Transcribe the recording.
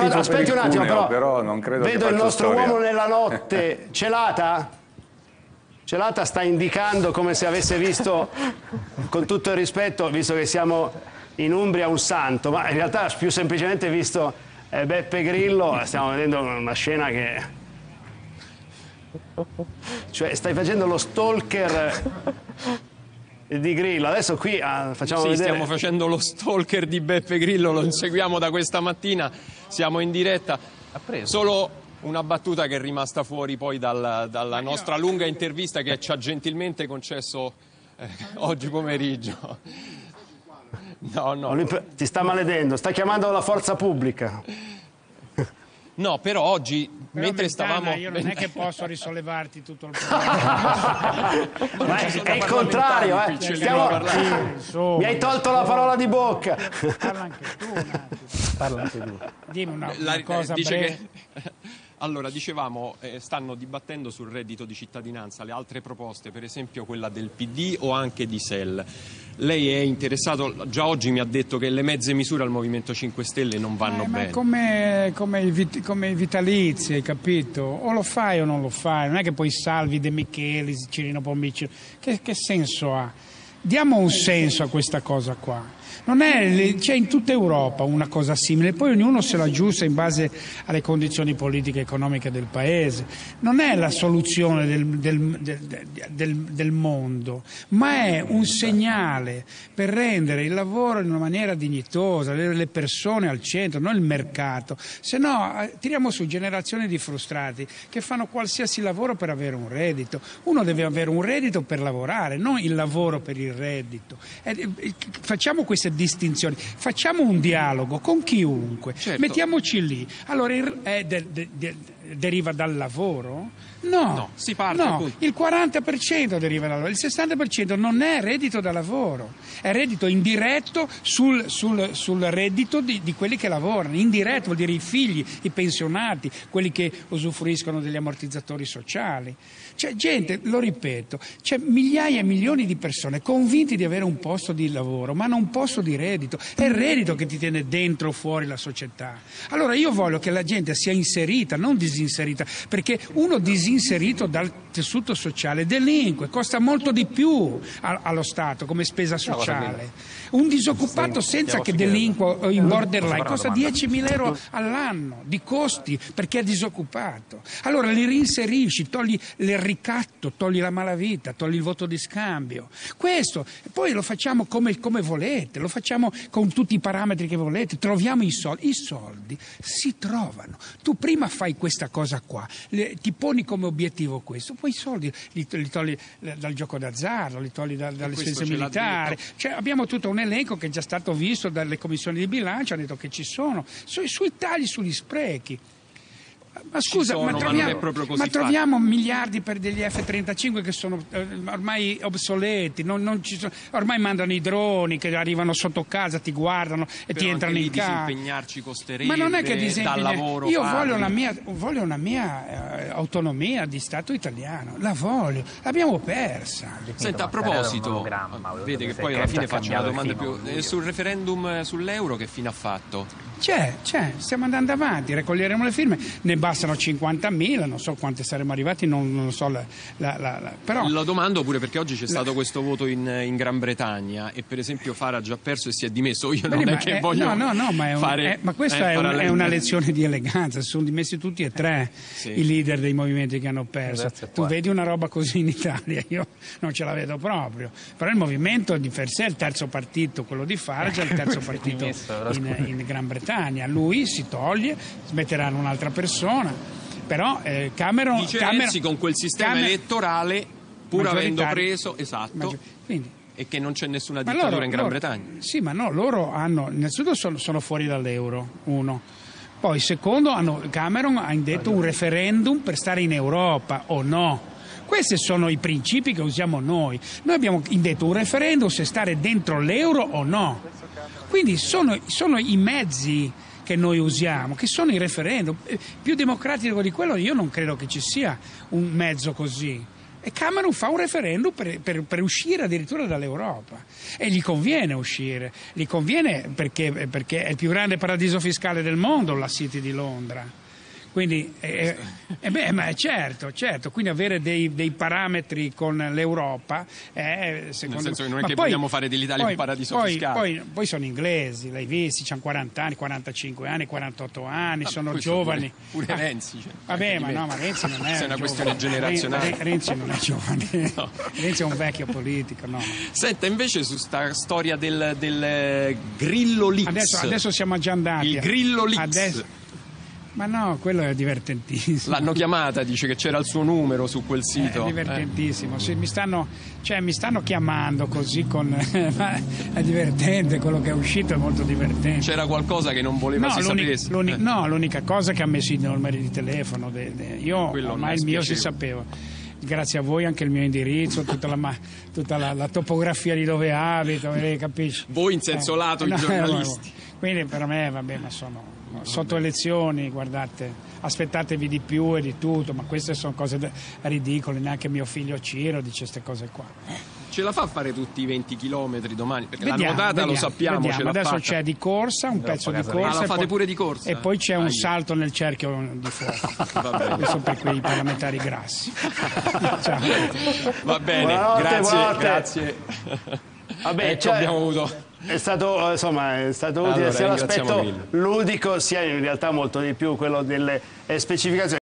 Aspetti un attimo, però, però credo vedo il nostro storia. uomo nella notte. Celata? Celata sta indicando come se avesse visto, con tutto il rispetto, visto che siamo in Umbria, un santo, ma in realtà più semplicemente visto eh, Beppe Grillo, stiamo vedendo una scena che... Cioè, stai facendo lo stalker di Grillo. Adesso qui ah, facciamo Sì, vedere... stiamo facendo lo stalker di Beppe Grillo, lo inseguiamo da questa mattina, siamo in diretta. Solo una battuta che è rimasta fuori poi dal- dalla nostra lunga intervista che ci ha gentilmente concesso eh, oggi pomeriggio. No, no, Ti sta maledendo, sta chiamando la forza pubblica. No, però oggi, Però, mentre Mentana, stavamo... Io non è che posso risollevarti tutto il problema. Ma è, il contrario, eh. Stiamo-. Insomma, Mi hai tolto la parola di bocca. Parla anche tu un attimo. Parla anche tu. Dimmi una, La- una cosa dice breve. che- allora, dicevamo, eh, stanno dibattendo sul reddito di cittadinanza, le altre proposte, per esempio quella del PD o anche di SEL. Lei è interessato, già oggi mi ha detto che le mezze misure al Movimento 5 Stelle non vanno Eh, ma bene. come, come, i vit- come i vitalizi, hai capito? O lo fai o non lo fai, non è che poi salvi De Michelis, Cirino Pomicino. Che, che senso ha? Diamo un senso a questa cosa qua. È, c'è in tutta Europa una cosa simile, poi ognuno se la aggiusta in base alle condizioni politiche e economiche del paese. Non è la soluzione del, del- del- del- mondo, ma è un segnale per rendere il lavoro in una maniera dignitosa, le persone al centro, non il mercato. Se no eh, tiriamo su generazioni di frustrati che fanno qualsiasi lavoro per avere un reddito. Uno deve avere un reddito per lavorare, non il lavoro per il reddito. Eh, eh, Facciamo queste distinzioni, facciamo un dialogo con chiunque, Certo. mettiamoci lì. Allora il- eh, de- de- de- deriva dal lavoro? No, No, si parte, no, appunto. il 40% deriva dal lavoro, il 60% non è reddito da lavoro, è reddito indiretto sul, sul- sul reddito di, di quelli che lavorano, indiretto vuol dire i figli, i pensionati, quelli che usufruiscono degli ammortizzatori sociali. C'è gente, lo ripeto, c'è migliaia e milioni di persone convinti di avere un posto di lavoro, ma non un posto di reddito. È il reddito che ti tiene dentro o fuori la società. Allora io voglio che la gente sia inserita, non disinserita, perché uno disinserito dal tessuto sociale delinque, costa molto di più a- allo Stato come spesa sociale. Un disoccupato senza che delinqua in borderline costa 10.000 euro all'anno di costi perché è disoccupato. Allora li reinserisci, togli il ricatto, togli la malavita, togli il voto di scambio. Questo, poi lo facciamo come, come volete, lo facciamo con tutti i parametri che volete, troviamo i soldi. I soldi si trovano. Tu prima fai questa cosa qua, le- ti poni come obiettivo questo, poi i soldi li, li togli eh, dal gioco d'azzardo, li togli da- dalle spese militari. Cioè, abbiamo tutto un elenco che è già stato visto dalle commissioni di bilancio, hanno detto che ci sono, sui, sui tagli, sugli sprechi. Ma scusa, sono, ma ma troviamo, così ma troviamo miliardi per degli F-35 che sono eh, ormai obsoleti, non- non ci sono- ormai mandano i droni che arrivano sotto casa, ti guardano e ti Però entrano anche in casa. disimpegnarci costerebbe, Ma non è che dal lavoro Io voglio una mia, voglio una mia eh, autonomia di Stato italiano, la voglio, l'abbiamo persa. Senta, a Ma proposito, vede che poi alla fine faccio una domanda più... eh, sul referendum sull'euro che fine ha fatto? C'è, c'è, stiamo andando avanti, raccoglieremo le firme, ne bastano 50.000, non so quante saremo arrivati, non, non so, la, la- la- la- però... Lo domando pure perché oggi c'è stato questo voto in, in Gran Bretagna e per esempio Fara ha già perso e si è dimesso. Io non Vedi, è che è- voglio no, no, no, ma, è un- fare... è- ma questa eh, è, un- è una lezione di eleganza. Si sono dimessi tutti e tre Sì. i leader dei movimenti che hanno perso. Grazie, Tu vedi una roba così in Italia, io non ce la vedo proprio. Però il movimento di per sé è il terzo partito, quello di Farage, è il terzo partito in, in Gran Bretagna. Lui si toglie, smetteranno un'altra persona. Però eh, Cameron, Dice Cameron- Renzi con quel sistema Cameron- elettorale, pur avendo preso, esatto, maggior- quindi, e che non c'è nessuna dittatura loro- in Gran loro- Bretagna. Sì, ma no, loro hanno, innanzitutto sono, sono fuori dall'euro, uno. Poi, secondo, hanno, Cameron ha indetto un referendum per stare in Europa o no. Questi sono i principi che usiamo noi. Noi abbiamo indetto un referendum se stare dentro l'euro o no. Quindi sono, sono i mezzi che noi usiamo, che sono i referendum. Eh, Più democratico di quello io non credo che ci sia un mezzo così. E Cameron fa un referendum per, per, per, uscire addirittura dall'Europa e gli conviene uscire, gli conviene perché, perché è il più grande paradiso fiscale del mondo, la City di Londra. Quindi, eh, eh, beh, ma certo, certo, quindi avere dei, dei parametri con l'Europa è secondo Nel senso me... che non è che poi, vogliamo fare dell'Italia poi, un paradiso poi, fiscale. Poi, poi, sono inglesi, l'hai visti, hanno 40 anni, 45 anni, 48 anni, Vabbè, sono giovani. Pure, pure Ah, Renzi. Cioè, Vabbè, ma no, ma Renzi non è. È una questione generazionale. Re- Renzi non è giovane. No. Renzi è un vecchio politico, no. Senta, invece su sta storia del, del eh, Grillo Leaks. Adesso, adesso siamo già andati. Il Grillo Leaks. Adesso- Ma no, quello è divertentissimo. L'hanno chiamata, dice che c'era il suo numero su quel sito. È divertentissimo, sì, mi, stanno, cioè, mi stanno chiamando così con... è divertente, quello che è uscito è molto divertente. C'era qualcosa che non voleva No, si sapesse. Eh. no, l'unica cosa che ha messo i numeri di telefono. de- de- io Quello ormai il mio si sapeva. Grazie a voi anche il mio indirizzo, tutta la, ma- tutta la- la topografia di dove abito, eh, capisci? Voi in senso lato, i no, giornalisti. eh, Quindi per me, vabbè, ma sono sotto elezioni, guardate, aspettatevi di più e di tutto, ma queste sono cose ridicole, neanche mio figlio Ciro dice queste cose qua. Ce la fa a fare tutti i 20 km domani? Perché la Vediamo, nuotata lo sappiamo, vediamo. ce l'ha Adesso fatta. c'è di corsa, un pezzo di corsa. Ah, la fate poi- pure di corsa? E poi c'è un Ahia. salto nel cerchio di fuoco. Questo per quei parlamentari grassi. Ciao. Va bene, Buonanotte, grazie, buonanotte. grazie. Vabbè, ecco, cioè, abbiamo avuto... È stato, insomma, è stato utile Allora, sia l'aspetto ludico sia in realtà molto di più quello delle eh, specificazioni.